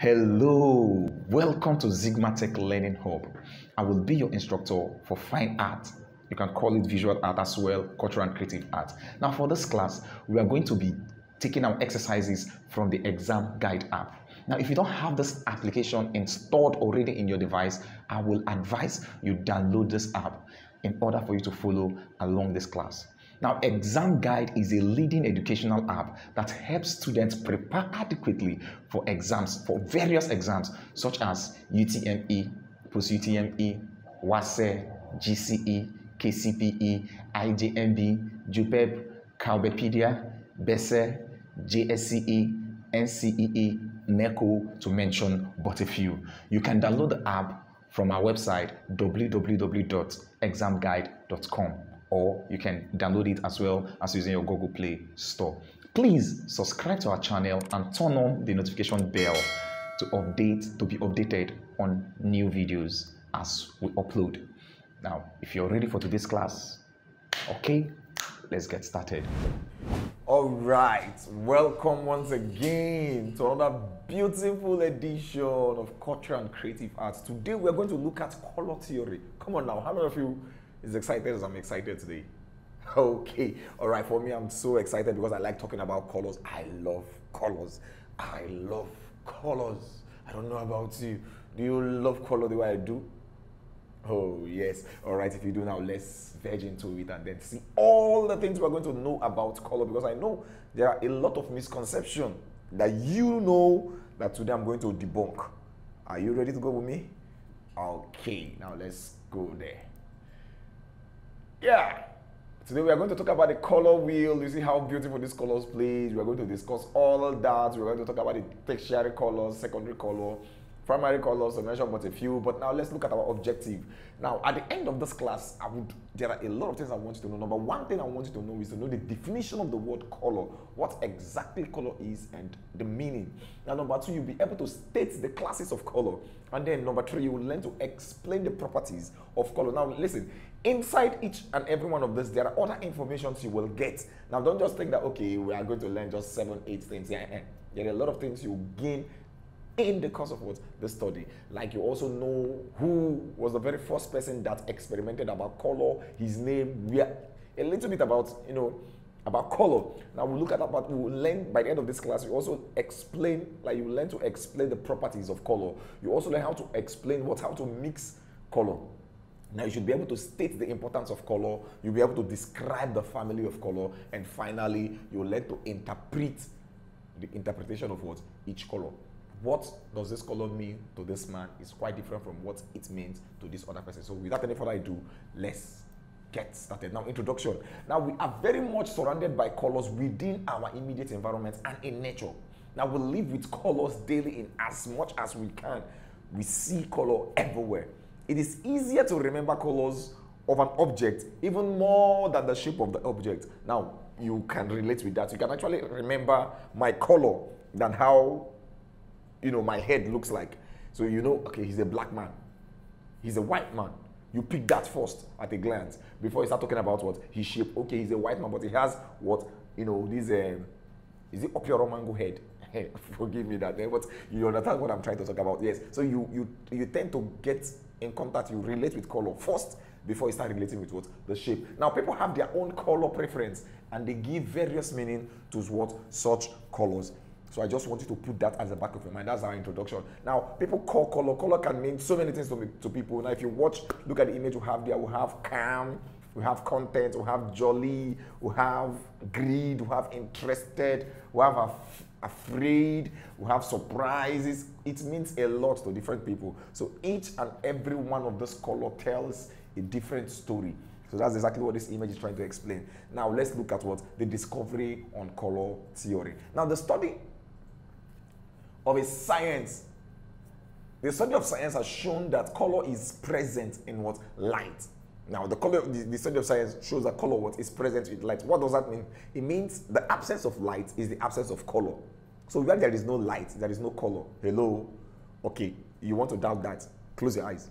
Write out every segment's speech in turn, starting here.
Hello, welcome to Zigmatech Learning Hub. I will be your instructor for fine art. You can call it visual art as well, cultural and creative art. Now, for this class, we are going to be taking our exercises from the exam guide app. Now, if you don't have this application installed already in your device, I will advise you download this app in order for you to follow along this class. Now, Exam Guide is a leading educational app that helps students prepare adequately for exams, for various exams such as UTME, Post UTME, WAEC, GCE, KCPE, IJMB, JUPEB, Cowbellpedia, BECE, JSCE, NCEE, NECO, to mention but a few. You can download the app from our website www.examguide.com or you can download it as well as using your Google Play Store. Please subscribe to our channel and turn on the notification bell to update to be updated on new videos as we upload. Now, if you're ready for today's class, okay, let's get started. All right, welcome once again to another beautiful edition of Culture and Creative Arts. Today we are going to look at color theory. Come on now, how many of you is excited as I'm excited today? Okay, all right, for me, I'm so excited because I like talking about colors. I love colors. I love colors. I don't know about you. Do you love color the way I do? Oh, yes. All right, if you do now, let's verge into it and then see all the things we're going to know about color because I know there are a lot of misconceptions that you know that today I'm going to debunk. Are you ready to go with me? Okay, now let's go there. Yeah. Today we are going to talk about the color wheel. You see how beautiful these colors plays. We are going to discuss all of that. We're going to talk about the tertiary colors, secondary color, primary colors to mention but a few. But now let's look at our objective. Now, at the end of this class, I would there are a lot of things I want you to know. Number one thing I want you to know is to know the definition of the word color, what exactly color is, and the meaning. Now, number two, you'll be able to state the classes of color. And then number three, you will learn to explain the properties of color. Now, listen, inside each and every one of this, there are other informations you will get. Now, don't just think that okay, we are going to learn just seven, eight things. Yeah, there are a lot of things you gain in the course of what? The study. Like you also know who was the very first person that experimented about color his name are a little bit about you know about color. Now we look at about we will learn by the end of this class we also explain like you learn to explain the properties of color. You also learn how to explain what how to mix color now you should be able to state the importance of color you'll be able to describe the family of color and finally you'll learn to interpret the interpretation of what each color what does this color mean to this man is quite different from what it means to this other person. So without any further ado, let's get started. Now, introduction. Now, we are very much surrounded by colors within our immediate environment and in nature. Now, we live with colors daily in as much as we can. We see color everywhere. It is easier to remember colors of an object even more than the shape of the object. Now, you can relate with that. You can actually remember my color than how you know, my head looks like. So you know, okay, he's a black man. He's a white man. You pick that first at a glance before you start talking about what his shape. Okay, he's a white man, but he has what you know. This um, is it up Opioro mango head. Forgive me that, but you understand what I'm trying to talk about. Yes. So you you you tend to get in contact. You relate with color first before you start relating with what the shape. Now people have their own color preference and they give various meaning to what such colors. So I just want you to put that as the back of your mind. That's our introduction. Now, people call color. Color can mean so many things to, me, to people. Now, if you watch, look at the image we have there. We have calm, we have content, we have jolly, we have greed, we have interested, we have af- afraid, we have surprises. It means a lot to different people. So each and every one of those color tells a different story. So that's exactly what this image is trying to explain. Now let's look at what the discovery on color theory. Now the study of a science. The study of science has shown that color is present in what? Light. Now, the color, the, the, study of science shows that color what is present with light. What does that mean? It means the absence of light is the absence of color. So when there is no light, there is no color. Hello? Okay, you want to doubt that? Close your eyes.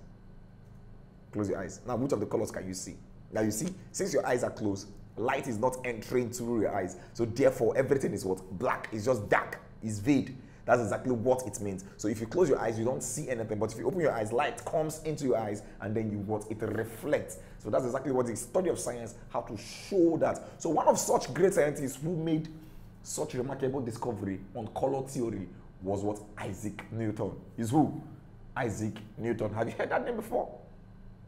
Close your eyes. Now, which of the colors can you see? Now, you see, since your eyes are closed, light is not entering through your eyes. So therefore, everything is what? Black. It's just dark. It's vague. That's exactly what it means. So if you close your eyes, you don't see anything. But if you open your eyes, light comes into your eyes and then you what? It reflects. So that's exactly what the study of science how to show that. So one of such great scientists who made such remarkable discovery on color theory was what Isaac Newton. Is who? Isaac Newton. Have you heard that name before?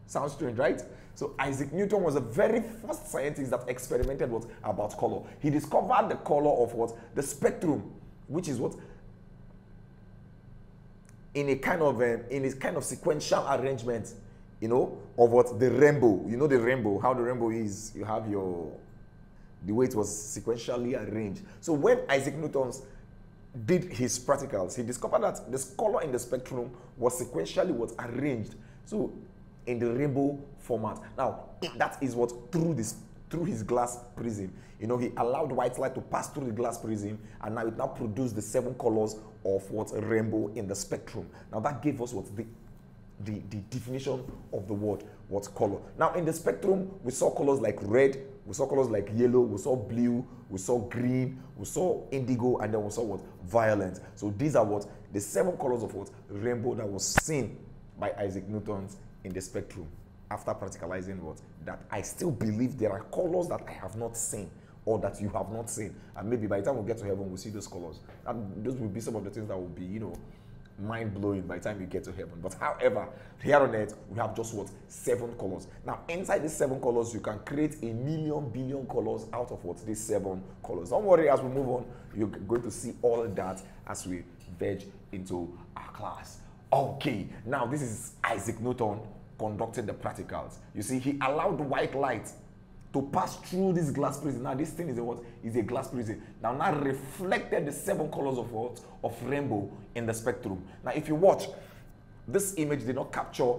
Sounds strange, right? So Isaac Newton was the very first scientist that experimented what about color. He discovered the color of what the spectrum, which is what in a kind of um, in a kind of sequential arrangement, you know, of what the rainbow. You know the rainbow, how the rainbow is. You have your the way it was sequentially arranged. So when Isaac Newton did his practicals, he discovered that the color in the spectrum was sequentially what arranged. So in the rainbow format. Now that is what through this through his glass prism. You know, he allowed white light to pass through the glass prism, and now it now produced the seven colors of what rainbow in the spectrum. Now that gave us what the the, the definition of the word what color. Now in the spectrum, we saw colors like red, we saw colors like yellow, we saw blue, we saw green, we saw indigo, and then we saw what violet. So these are what the seven colors of what rainbow that was seen by Isaac Newton in the spectrum after practicalizing what that I still believe there are colors that I have not seen or that you have not seen. And maybe by the time we get to heaven, we'll see those colors. And those will be some of the things that will be, you know, mind blowing by the time you get to heaven. But however, here on earth, we have just what? Seven colors. Now, inside these seven colors, you can create a million billion colors out of what? These seven colors. Don't worry, as we move on, you're going to see all that as we veg into our class. Okay, now this is Isaac Newton conducting the practicals. You see, he allowed white light to pass through this glass prism. Now, this thing is a what? Is a glass prism. Now, now reflected the seven colors of what? Of rainbow in the spectrum. Now, if you watch, this image did not capture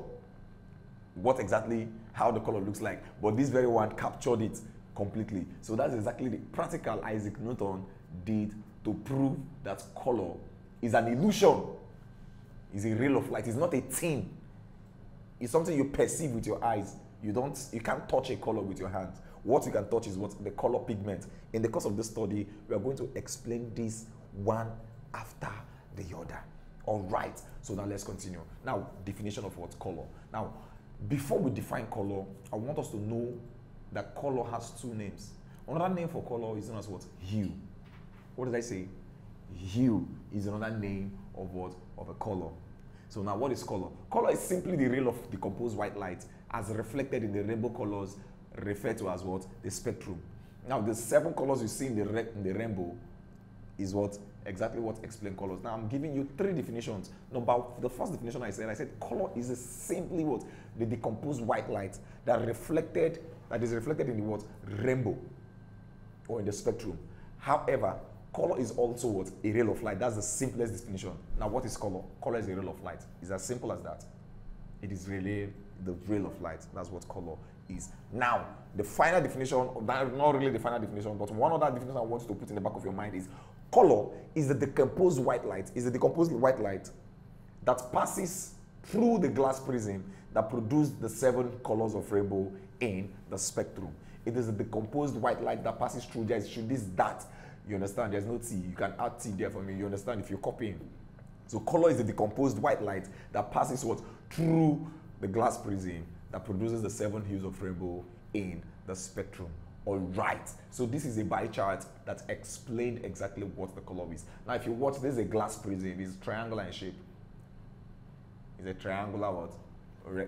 what exactly how the color looks like, but this very one captured it completely. So that's exactly the practical Isaac Newton did to prove that color is an illusion, is a ray of light. It's not a thing. It's something you perceive with your eyes you don't you can't touch a color with your hands. What you can touch is what the color pigment. In the course of this study, we are going to explain this one after the other. All right. So now let's continue. Now, definition of what color. Now, before we define color, I want us to know that color has two names. Another name for color is known as what? Hue. What did I say? Hue is another name of what? Of a color. So now what is color? Color is simply the ray of decomposed white light as reflected in the rainbow colors referred to as what? The spectrum. Now, the seven colors you see in the, in the rainbow is what exactly what explain colors. Now, I'm giving you three definitions. Number, the first definition I said, I said color is simply what the decomposed white light that reflected that is reflected in the what rainbow or in the spectrum. However, color is also what a ray of light. That's the simplest definition. Now, what is color? Color is a ray of light. It's as simple as that. It is really the ray of light. That's what color is. Now, the final definition, not really the final definition, but one other definition I want you to put in the back of your mind is color is the decomposed white light, is the decomposed white light that passes through the glass prism that produced the seven colors of rainbow in the spectrum. It is the decomposed white light that passes through. There is this that. You understand? There's no T. You can add T there for me. You understand if you're copying. So color is the decomposed white light that passes what? Through the glass prism that produces the seven hues of rainbow in the spectrum. All right. So this is a bar chart that explained exactly what the color is. Now, if you watch, this is a glass prism. It's triangular in shape. It's a triangular what? Uh,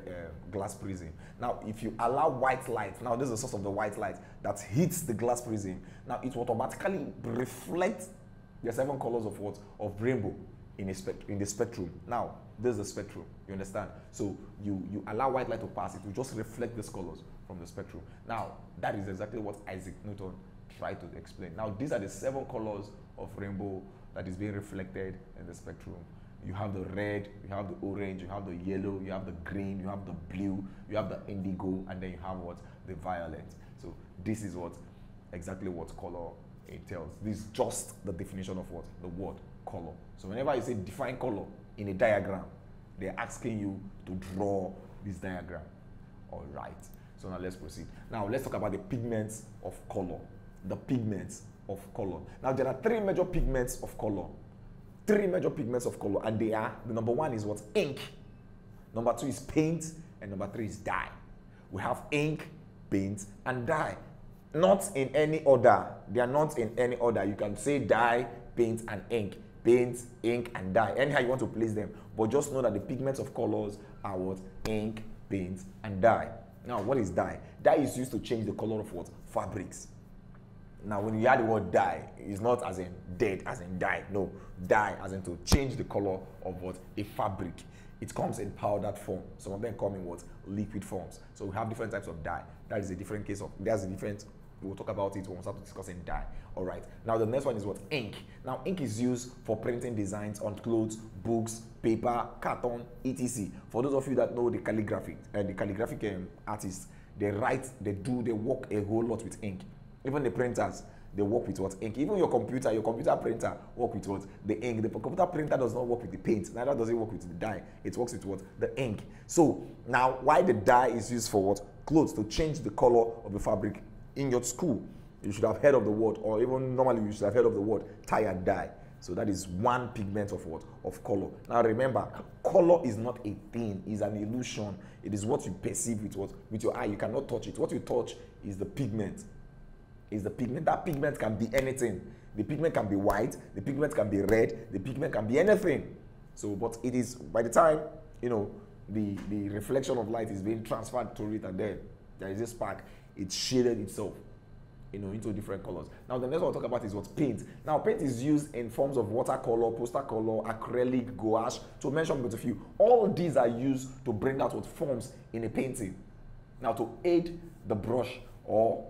glass prism. Now, if you allow white light, now this is the source of the white light that hits the glass prism. Now, it will automatically reflect the seven colors of what? Of rainbow in, a spect- in the spectrum. Now, this is the spectrum. You understand? So you, you allow white light to pass, it will just reflect these colors from the spectrum. Now, that is exactly what Isaac Newton tried to explain. Now, these are the seven colors of rainbow that is being reflected in the spectrum. You have the red, you have the orange, you have the yellow, you have the green, you have the blue, you have the indigo, and then you have what? The violet. So this is what exactly what color entails. This is just the definition of what? The word color. So whenever you say define color in a diagram, they're asking you to draw this diagram. All right. So now let's proceed. Now let's talk about the pigments of color. The pigments of color. Now there are three major pigments of color. Three major pigments of color, and they are the number one is what ink, number two is paint, and number three is dye. We have ink, paint, and dye. Not in any order. They are not in any order. You can say dye, paint, and ink. Paint, ink, and dye. Anyhow you want to place them. But just know that the pigments of colors are what? Ink, paint, and dye. Now, what is dye? Dye is used to change the color of what? Fabrics. Now, when you add the word dye, it's not as in dead, as in die. No, dye as in to change the color of what? A fabric. It comes in powdered form. Some of them come in what? Liquid forms. So we have different types of dye. That is a different case of, there's a different, we'll talk about it when we start discussing dye. All right. Now, the next one is what? Ink. Now, ink is used for printing designs on clothes, books, paper, carton, etc. For those of you that know the calligraphy, uh, the calligraphic um, artists, they write, they do, they work a whole lot with ink. Even the printers, they work with what ink. Even your computer, your computer printer work with what the ink. The computer printer does not work with the paint. Neither does it work with the dye. It works with what the ink. So now, why the dye is used for what clothes to change the color of the fabric in your school. You should have heard of the word, or even normally you should have heard of the word and dye. So that is one pigment of what? Of color. Now remember, color is not a thing, it's an illusion. It is what you perceive with what with your eye. You cannot touch it. What you touch is the pigment is the pigment. That pigment can be anything. The pigment can be white, the pigment can be red, the pigment can be anything. So, but it is by the time you know the the reflection of light is being transferred to it, and then there is a spark. It shaded itself, you know, into different colors. Now, the next one I'll talk about is what paint. Now, paint is used in forms of watercolor, poster color, acrylic, gouache, to mention but a few. All these are used to bring out what forms in a painting. Now, to aid the brush or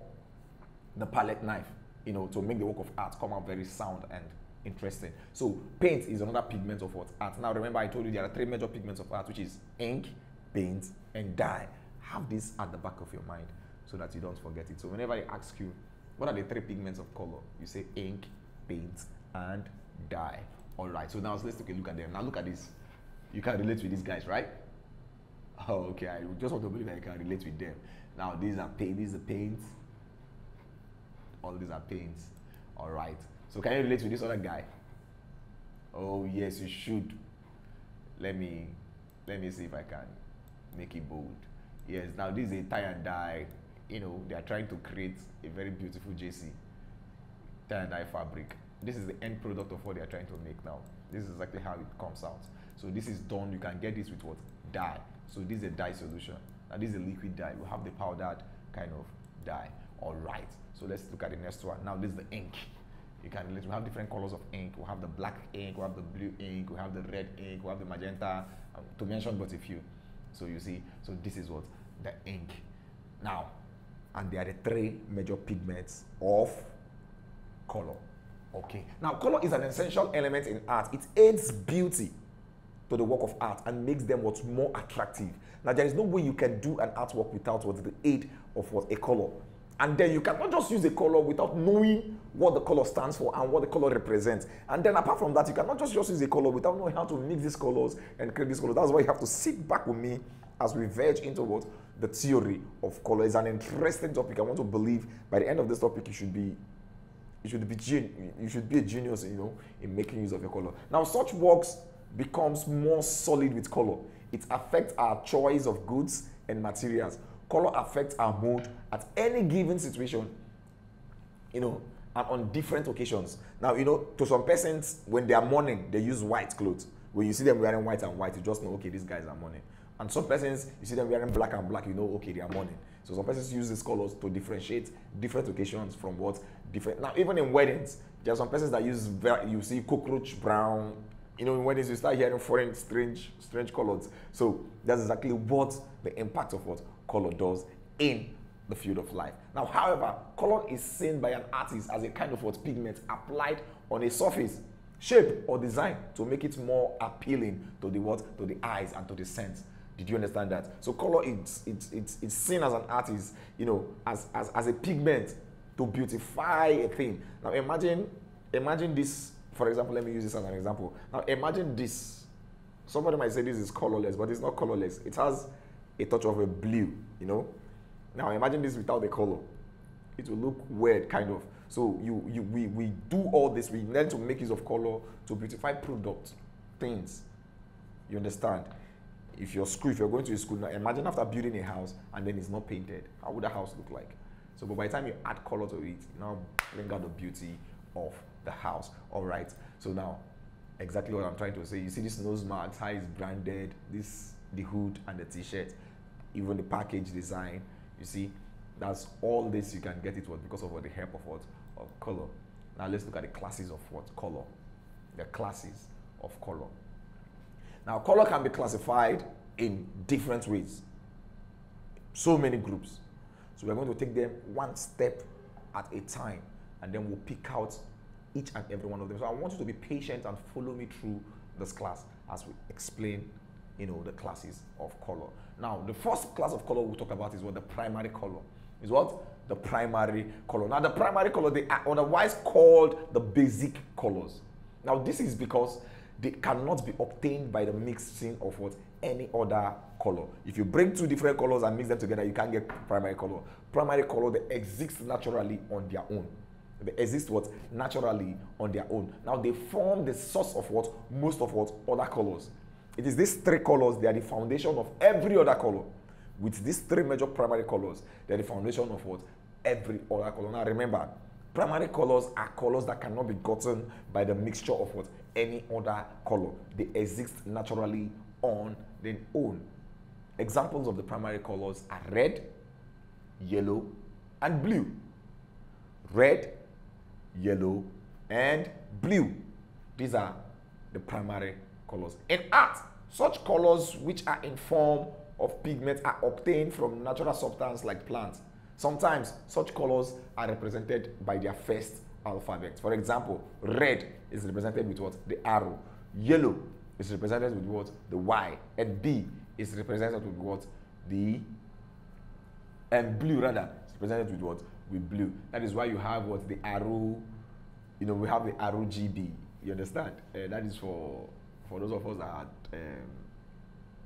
the palette knife, you know, to make the work of art come out very sound and interesting. So paint is another pigment of what art. Now remember I told you there are three major pigments of art, which is ink, paint, and dye. Have this at the back of your mind so that you don't forget it. So whenever they ask you, what are the three pigments of color? You say ink, paint, and dye. All right. So now let's take a look at them. Now look at this. You can relate with these guys, right? Oh, okay. I just want to believe I can relate with them. Now these are paint. These are paints all these are pains. All right. So can you relate to this other guy? Oh yes, you should. Let me let me see if I can make it bold. Yes. Now this is a tie and dye. You know they are trying to create a very beautiful JC tie and dye fabric. This is the end product of what they are trying to make now. This is exactly how it comes out. So this is done. You can get this with what dye. So this is a dye solution. Now this is a liquid dye. We have the powdered kind of dye. All right. So let's look at the next one. Now this is the ink. You can we have different colors of ink. We have the black ink, we have the blue ink, we have the red ink, we have the magenta, um, to mention but a few. So you see, so this is what the ink. Now, and there are the three major pigments of color. Okay. Now, color is an essential element in art. It adds beauty to the work of art and makes them what's more attractive. Now, there is no way you can do an artwork without what the aid of what a color. And then you cannot just use a color without knowing what the color stands for and what the color represents. And then apart from that, you cannot just, just use a color without knowing how to mix these colors and create these colors. That's why you have to sit back with me as we verge into what the theory of color is an interesting topic. I want to believe by the end of this topic, you should be you should be you should be a genius, you know, in making use of your color. Now, such works becomes more solid with color. It affects our choice of goods and materials color affects our mood at any given situation, you know, and on different occasions. Now, you know, to some persons, when they are mourning, they use white clothes. When you see them wearing white and white, you just know, okay, these guys are mourning. And some persons, you see them wearing black and black, you know, okay, they are mourning. So some persons use these colors to differentiate different occasions from what different. Now, even in weddings, there are some persons that use, you see cockroach brown, you know, in weddings, you start hearing foreign, strange, strange colors. So that's exactly what the impact of what color does in the field of life. Now, however, color is seen by an artist as a kind of what pigment applied on a surface, shape, or design to make it more appealing to the what to the eyes and to the sense. Did you understand that? So color it's it's it's, it's seen as an artist, you know, as, as as a pigment to beautify a thing. Now imagine imagine this, for example, let me use this as an example. Now imagine this. Somebody might say this is colorless, but it's not colorless. It has a touch of a blue, you know. Now imagine this without the color. It will look weird, kind of. So you, you we, we do all this. We learn to make use of color to beautify products, things. You understand? If your school, if you're going to a school now, imagine after building a house and then it's not painted, how would the house look like? So, but by the time you add color to it, you now bring out the beauty of the house. All right. So now, exactly what I'm trying to say. You see this nose marks, how it's branded, this the hood and the t-shirt, even the package design. You see, that's all this you can get it what because of what the help of what of color. Now let's look at the classes of what color. The classes of color. Now color can be classified in different ways. So many groups. So we're going to take them one step at a time and then we'll pick out each and every one of them. So I want you to be patient and follow me through this class as we explain, you know, the classes of color. Now, the first class of color we'll talk about is what the primary color is what the primary color. Now, the primary color they are otherwise called the basic colors. Now, this is because they cannot be obtained by the mixing of what any other color. If you bring two different colors and mix them together, you can't get primary color. Primary color they exist naturally on their own. They exist what naturally on their own. Now they form the source of what most of what other colors. It is these three colors, they are the foundation of every other color. With these three major primary colors, they are the foundation of what every other color. Now remember, primary colors are colors that cannot be gotten by the mixture of what any other color. They exist naturally on their own. Examples of the primary colors are red, yellow, and blue. Red, yellow, and blue. These are the primary colors. In art, such colors which are in form of pigments are obtained from natural substance like plants. Sometimes such colors are represented by their first alphabet. For example, red is represented with what? The arrow. Yellow is represented with what? The Y. And B is represented with what? The and blue rather is represented with what? With blue. That is why you have what the arrow. You know, we have the RGB. You understand? Uh, that is for for those of us that are um,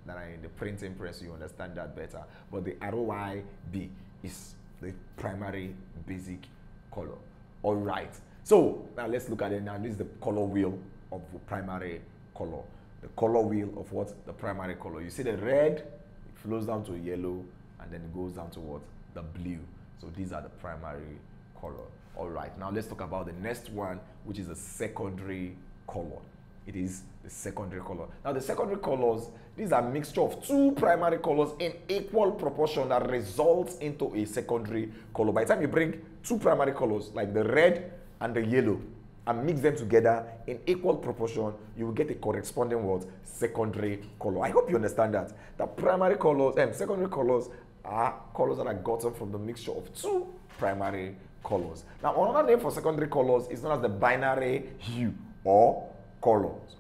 that are in the printing press. You understand that better. But the YB is the primary basic color. All right. So now let's look at it. Now this is the color wheel of the primary color. The color wheel of what? The primary color. You see the red, it flows down to yellow, and then it goes down to what? The blue. So these are the primary color. All right. Now let's talk about the next one, which is the secondary color. It is the secondary color. Now the secondary colors, these are mixture of two primary colors in equal proportion that results into a secondary color. By the time you bring two primary colors like the red and the yellow and mix them together in equal proportion, you will get a corresponding what? Secondary color. I hope you understand that. The primary colors and um, secondary colors are colors that are gotten from the mixture of two primary colors. Now, another name for secondary colors is known as the binary hue or colors.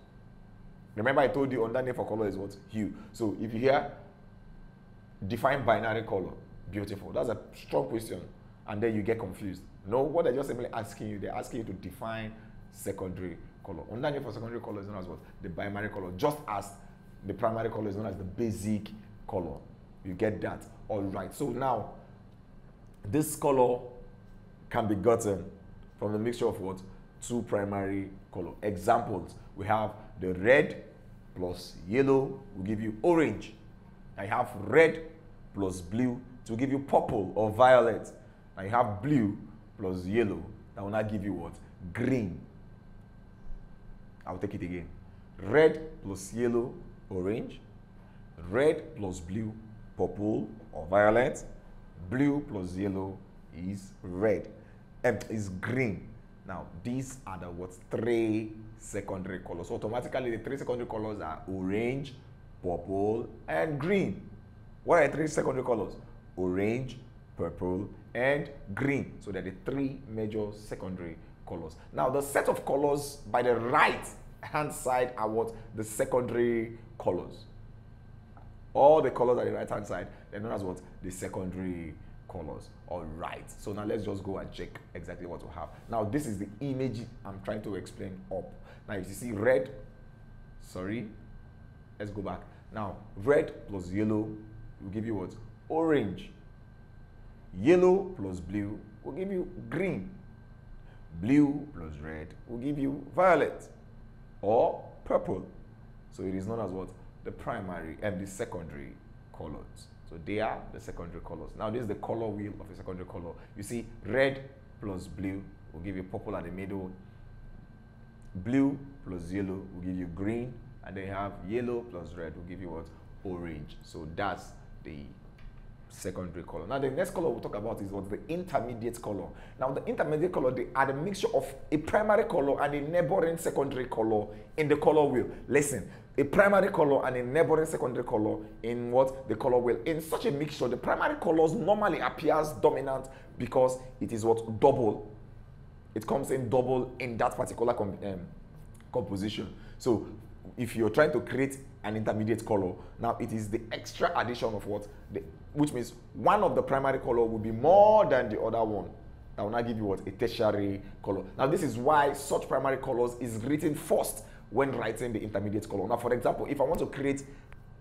Remember I told you name for color is what? Hue. So if you hear define binary color, beautiful. That's a strong question. And then you get confused. No, what they're just simply asking you, they're asking you to define secondary color. Name for secondary color is known as what? The binary color. Just as the primary color is known as the basic color. You get that? All right. So now, this color can be gotten from the mixture of what? Two primary color. Examples, we have the red plus yellow will give you orange. I have red plus blue to give you purple or violet. I have blue plus yellow that will not give you what? Green. I'll take it again. Red plus yellow, orange. Red plus blue, purple or violet. Blue plus yellow is red. And is green. Now, these are the what three secondary colors. So automatically, the three secondary colors are orange, purple, and green. What are the three secondary colors? Orange, purple, and green. So they're the three major secondary colors. Now, the set of colors by the right hand side are what? The secondary colors. All the colors on the right hand side, they're known as what? The secondary colors. All right. So now let's just go and check exactly what we have. Now this is the image I'm trying to explain up. Now if you see red, sorry, let's go back. Now red plus yellow will give you what? Orange. Yellow plus blue will give you green. blue plus red will give you violet or purple. So it is known as what? The primary and the secondary colors. So they are the secondary colors. Now this is the color wheel of a secondary color. You see red plus blue will give you purple at the middle. Blue plus yellow will give you green. And then you have yellow plus red will give you what? Orange. So that's the secondary color. Now the next color we'll talk about is what the intermediate color. Now the intermediate color they are the mixture of a primary color and a neighboring secondary color in the color wheel. Listen, a primary color and a neighboring secondary color in what the color wheel. In such a mixture, the primary colors normally appears dominant because it is what double. It comes in double in that particular com um, composition. So if you're trying to create an intermediate color, now it is the extra addition of what, the, which means one of the primary color will be more than the other one. That will now give you what a tertiary color. Now this is why such primary colors is written first when writing the intermediate color. Now for example, if I want to create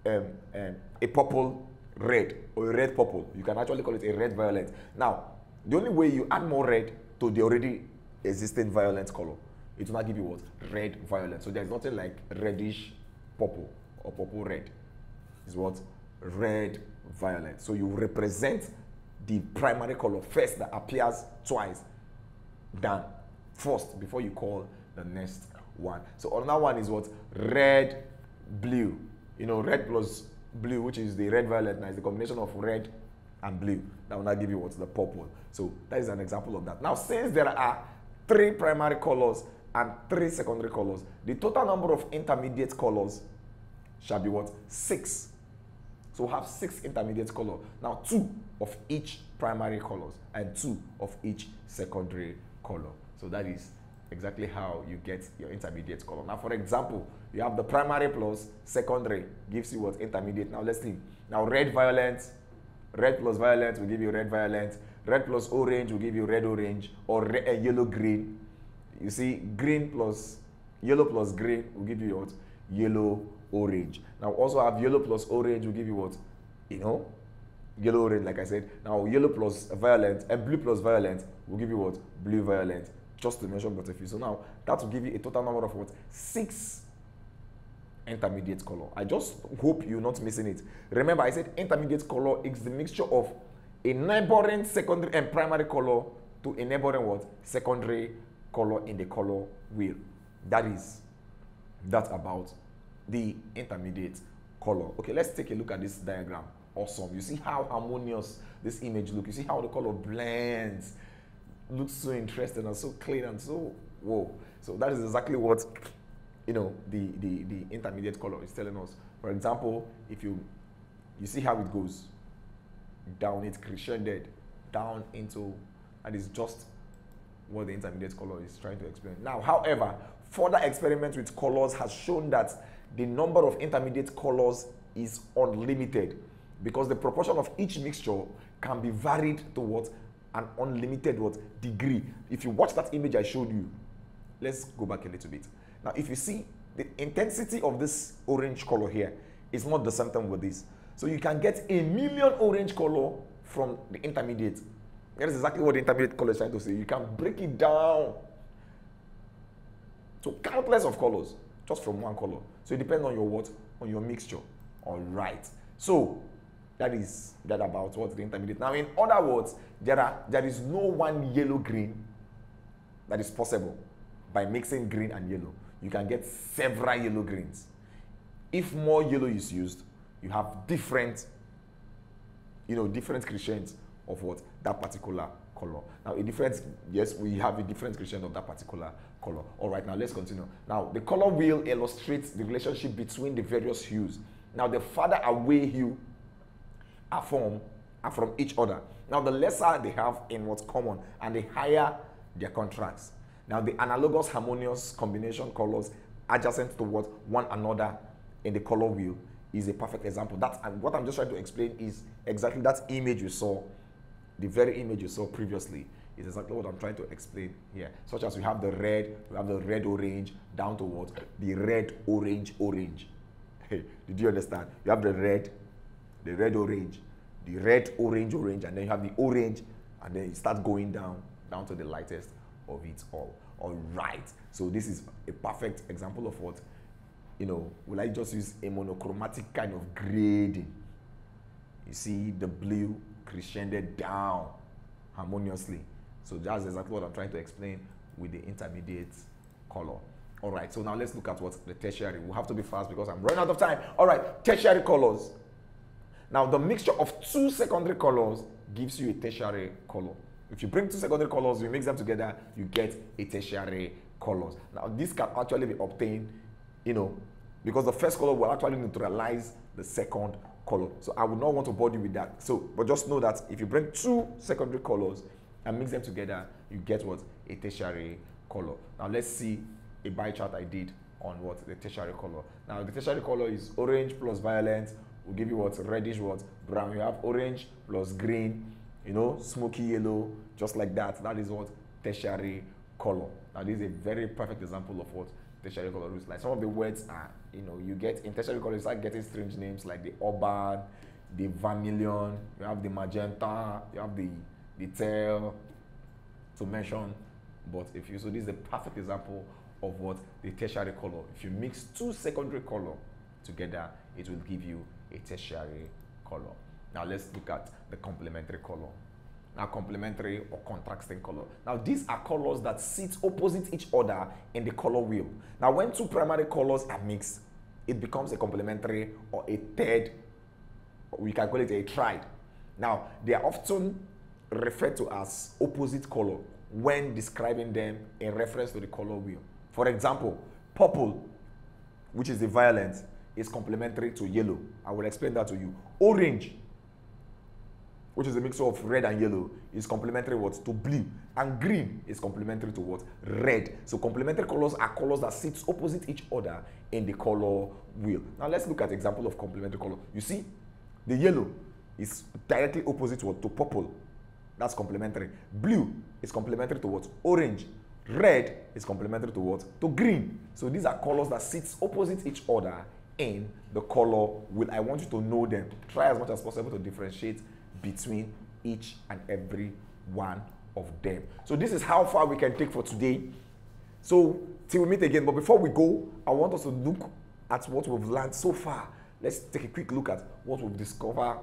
um, um, a purple red or a red purple, you can actually call it a red violet. Now the only way you add more red to the already existing violet color it will not give you what? Red violet. So there's nothing like reddish purple or purple red. It's what? Red violet. So you represent the primary color first that appears twice than first before you call the next one. So another one is what? Red, blue. You know, red plus blue, which is the red violet, now is the combination of red and blue. That will not give you what's the purple. So that is an example of that. Now, since there are three primary colors and three secondary colors. The total number of intermediate colors shall be what? Six. So we have six intermediate colors. Now two of each primary colors and two of each secondary color. So that is exactly how you get your intermediate color. Now for example, you have the primary plus secondary gives you what? Intermediate. Now let's see. Now red violet, red plus violet will give you red violet. Red plus orange will give you red orange or uh, yellow green you see, green plus yellow plus green will give you what? Yellow orange. Now also have yellow plus orange will give you what? You know, yellow orange. Like I said, now yellow plus violet and blue plus violet will give you what? Blue violet. Just to mention but a few. So now that will give you a total number of what? Six intermediate color. I just hope you're not missing it. Remember, I said intermediate color is the mixture of a neighboring secondary and primary color to a neighboring what? Secondary color in the color wheel. That is that about the intermediate color. Okay, let's take a look at this diagram. Awesome. You see how harmonious this image looks. You see how the color blends. Looks so interesting and so clean and so whoa. So that is exactly what you know the, the, the intermediate color is telling us. For example, if you you see how it goes down, it crescended down into and it's just what the intermediate color is trying to explain. Now, however, further experiments with colors has shown that the number of intermediate colors is unlimited because the proportion of each mixture can be varied to what an unlimited what degree. If you watch that image I showed you, let's go back a little bit. Now, if you see the intensity of this orange color here is not the same thing with this. So you can get a million orange color from the intermediate that is exactly what the intermediate color is trying to say. You can break it down to countless of colors just from one color. So it depends on your what? On your mixture. All right. So that is that about what the intermediate. Now, in other words, there are there is no one yellow green that is possible by mixing green and yellow. You can get several yellow greens. If more yellow is used, you have different, you know, different gradients of what that particular color. Now, a different, yes, we have a different gradient of that particular color. All right, now let's continue. Now, the color wheel illustrates the relationship between the various hues. Now, the farther away hue are from, are from each other. Now, the lesser they have in what's common and the higher their contrast. Now, the analogous harmonious combination colors adjacent to what one another in the color wheel is a perfect example. That's and what I'm just trying to explain is exactly that image you saw the very image you saw previously is exactly what I'm trying to explain here. Such as we have the red, we have the red orange down towards? The red orange orange. Hey, did you understand? You have the red, the red orange, the red orange orange, and then you have the orange, and then you start going down, down to the lightest of it all. All right. So this is a perfect example of what, you know, will I just use a monochromatic kind of grading? You see the blue crescended down harmoniously. So that's exactly what I'm trying to explain with the intermediate color. All right, so now let's look at what the tertiary. We'll have to be fast because I'm running out of time. All right, tertiary colors. Now, the mixture of two secondary colors gives you a tertiary color. If you bring two secondary colors, you mix them together, you get a tertiary colors. Now, this can actually be obtained, you know, because the first color will actually neutralize the second color. So I would not want to bore you with that. So, but just know that if you bring two secondary colors and mix them together, you get what? A tertiary color. Now, let's see a bar chart I did on what? The tertiary color. Now, the tertiary color is orange plus violet will give you what? Reddish what? Brown. You have orange plus green, you know, smoky yellow, just like that. That is what? Tertiary color. Now, this is a very perfect example of what tertiary color looks like. Some of the words are, you know, you get in tertiary color, you start getting strange names like the urban, the vermilion, you have the magenta, you have the, the teal, to mention. But if you, so this is a perfect example of what the tertiary color. If you mix two secondary color together, it will give you a tertiary color. Now let's look at the complementary color. Now complementary or contrasting color. Now these are colors that sit opposite each other in the color wheel. Now when two primary colors are mixed, it becomes a complementary or a third, we can call it a triad. Now they are often referred to as opposite color when describing them in reference to the color wheel. For example, purple, which is the violet, is complementary to yellow. I will explain that to you. Orange, which is a mixture of red and yellow, is complementary what? To blue. And green is complementary to what? Red. So complementary colors are colors that sit opposite each other in the color wheel. Now let's look at example of complementary color. You see, the yellow is directly opposite what? To purple. That's complementary. Blue is complementary to what? Orange. Red is complementary to what? To green. So these are colors that sit opposite each other in the color wheel. I want you to know them. Try as much as possible to differentiate between each and every one of them. So this is how far we can take for today. So till we meet again, but before we go, I want us to look at what we've learned so far. Let's take a quick look at what we've discovered,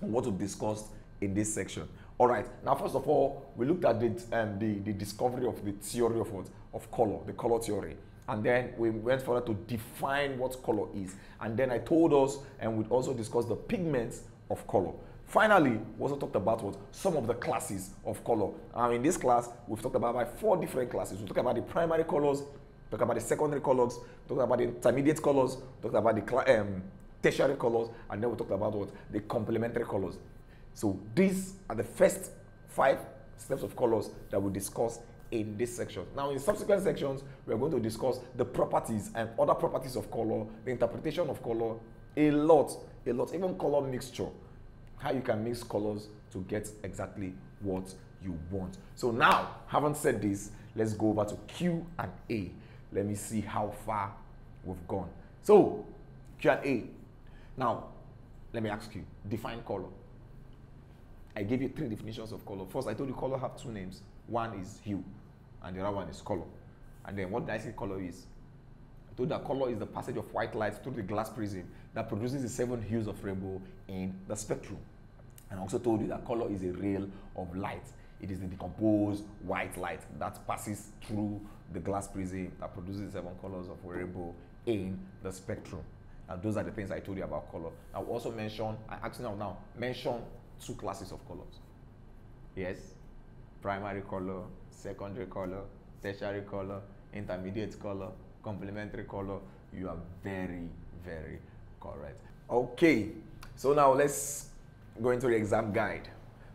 what we've discussed in this section. All right. Now, first of all, we looked at the, um, the, the discovery of the theory of what? Of color, the color theory. And then we went further to define what color is. And then I told us, and we also discussed the pigments of color. Finally, we also talked about what some of the classes of color. And in this class, we've talked about, about four different classes. We talked about the primary colors, talked about the secondary colors, talked about the intermediate colors, talked about the um, tertiary colors, and then we talked about what the complementary colors. So these are the first five steps of colors that we discuss in this section. Now in subsequent sections, we are going to discuss the properties and other properties of color, the interpretation of color, a lot, a lot, even color mixture, how you can mix colors to get exactly what you want. So now, having said this, let's go over to Q and A. Let me see how far we've gone. So, Q and A. Now, let me ask you, define color. I gave you three definitions of color. First, I told you color have two names. One is hue, and the other one is color. And then what did I say color is? I told that color is the passage of white light through the glass prism that produces the seven hues of rainbow in the spectrum. And I also told you that color is a ray of light. It is the decomposed white light that passes through the glass prism that produces the seven colors of rainbow in the spectrum. And those are the things I told you about color. I will also mention, I actually now, now mention two classes of colors. Yes, primary color, secondary color, tertiary color, intermediate color, complementary color. You are very, very correct. Okay, so now let's go into the exam guide.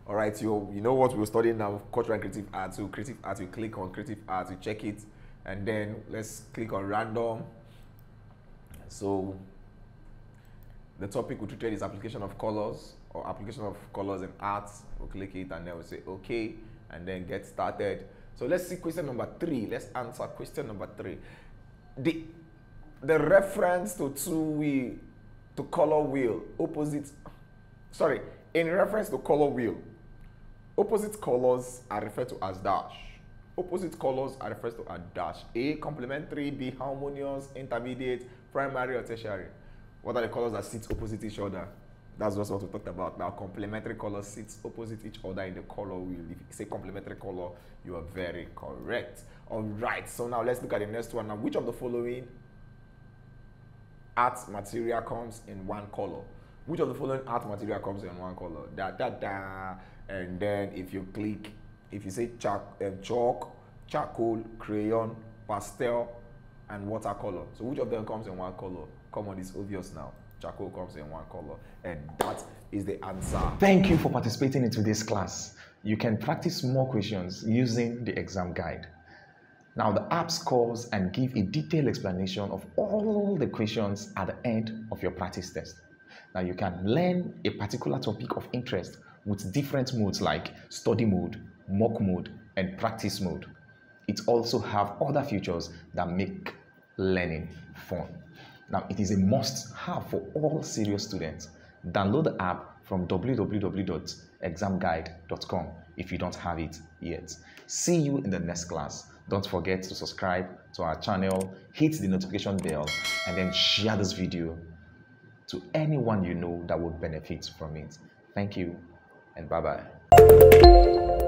All right, you, you know what we're studying now, cultural and creative arts. So creative arts, you click on creative arts, you check it, and then let's click on random. So the topic we treated is application of colors or application of colors in arts. We'll click it and then we'll say okay and then get started. So let's see question number three. Let's answer question number three. The, the reference to two wheel, to color wheel, opposite, sorry, in reference to color wheel, opposite colors are referred to as dash. Opposite colors are referred to as dash. A, complementary. B, harmonious, intermediate, primary or tertiary. What are the colors that sit opposite each other? That's just what we talked about. Now, complementary colors sit opposite each other in the color wheel. If you say complementary color, you are very correct. All right. So now let's look at the next one. Now, which of the following art material comes in one color? Which of the following art material comes in one color? Da da da. And then if you click, if you say chalk, uh, chalk, charcoal, crayon, pastel, and watercolor. So which of them comes in one color? Come on, it's obvious now. Charcoal comes in one color, and that is the answer. Thank you for participating in today's class. You can practice more questions using the exam guide. Now, the app scores and give a detailed explanation of all the questions at the end of your practice test. Now, you can learn a particular topic of interest with different modes like study mode, mock mode, and practice mode. It also have other features that make learning fun. Now, it is a must have for all serious students. Download the app from www.examguide.com if you don't have it yet. See you in the next class. Don't forget to subscribe to our channel, hit the notification bell, and then share this video to anyone you know that would benefit from it. Thank you and bye bye.